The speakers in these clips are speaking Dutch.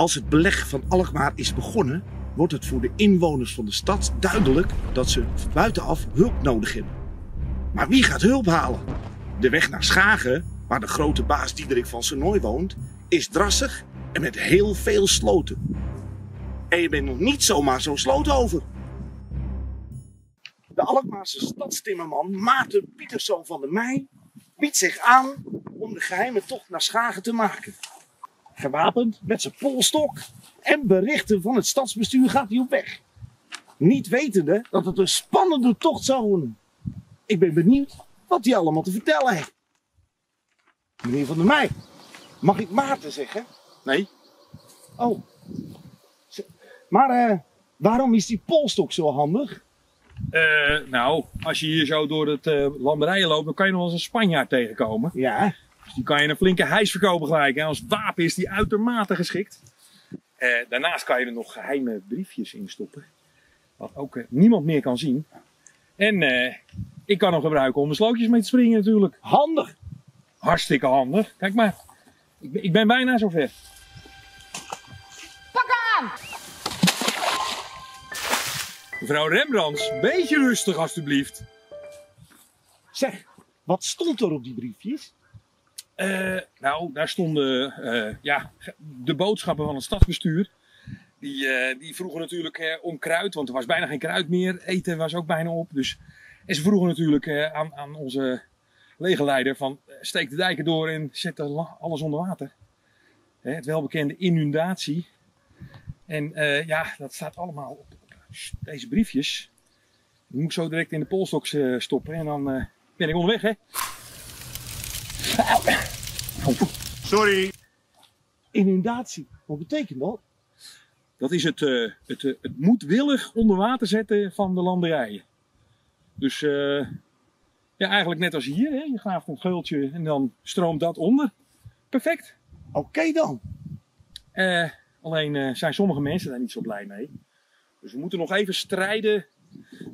Als het beleg van Alkmaar is begonnen, wordt het voor de inwoners van de stad duidelijk dat ze buitenaf hulp nodig hebben. Maar wie gaat hulp halen? De weg naar Schagen, waar de grote baas Diederik van Sonoy woont, is drassig en met heel veel sloten. En je bent nog niet zomaar zo'n sloot over. De Alkmaarse stadstimmerman Maarten Pieterszoon van der Meij biedt zich aan om de geheime tocht naar Schagen te maken. Gewapend met zijn polstok en berichten van het stadsbestuur gaat hij op weg. Niet wetende dat het een spannende tocht zou worden. Ik ben benieuwd wat hij allemaal te vertellen heeft. Meneer van der Meij, mag ik Maarten zeggen? Nee. Oh. Maar eh, waarom is die polstok zo handig? Eh, nou, als je hier zo door het eh landerijen loopt, dan kan je nog wel eens een Spanjaard tegenkomen. Ja, Dus die kan je een flinke hijs verkopen gelijk. En als wapen is die uitermate geschikt. Eh, daarnaast kan je er nog geheime briefjes in stoppen. Wat ook eh, niemand meer kan zien. En eh, ik kan hem gebruiken om de slootjes mee te springen natuurlijk. handig. Hartstikke handig. Kijk maar. Ik ben, ik ben bijna zover. Pak aan! Mevrouw Rembrandts, beetje rustig alstublieft. Zeg, wat stond er op die briefjes? Eh, nou, daar stonden eh, ja, de boodschappen van het stadsbestuur. Die, eh, die vroegen natuurlijk om kruid, want er was bijna geen kruid meer. Eten was ook bijna op. Dus. En ze vroegen natuurlijk aan, aan onze legerleider van steek de dijken door en zet alles onder water. Het welbekende inundatie. En ja, dat staat allemaal op, deze briefjes. Die moet ik zo direct in de polstok stoppen en dan ben ik onderweg hè. Sorry. Inundatie. Wat betekent dat? Dat is het, eh, het, eh, het moedwillig onder water zetten van de landerijen. Dus eh, ja, eigenlijk net als hier. Hè? Je graaft een geultje en dan stroomt dat onder. Perfect. Oké dan. Alleen zijn sommige mensen daar niet zo blij mee. Dus we moeten nog even strijden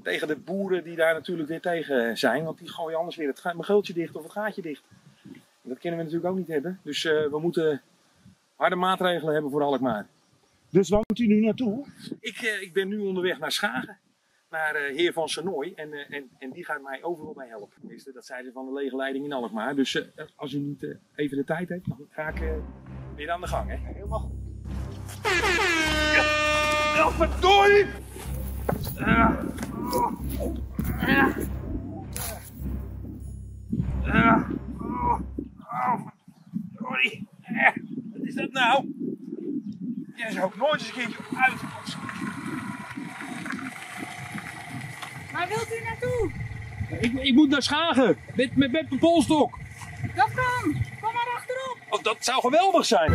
tegen de boeren die daar natuurlijk weer tegen zijn. Want die gooien anders weer het geultje dicht of het gaatje dicht. Dat kunnen we natuurlijk ook niet hebben. Dus eh, we moeten harde maatregelen hebben voor Alkmaar. Dus waar moet u nu naartoe? Ik, eh, ik ben nu onderweg naar Schagen. Naar eh, Heer van Sanoy. En, en, en die gaat mij overal bij helpen. Tenminste, dat zeiden ze van de lege leiding in Alkmaar. Dus als u niet even de tijd heeft, dan ga ik weer aan de gang. Hè? Helemaal goed. Ja, verdorie! Jij zou ook nooit eens een keertje uit. Waar wilt u naartoe? Ik, ik moet naar Schagen. Met, met, met mijn polstok. Dat kan. Kom maar achterop. Oh, dat zou geweldig zijn.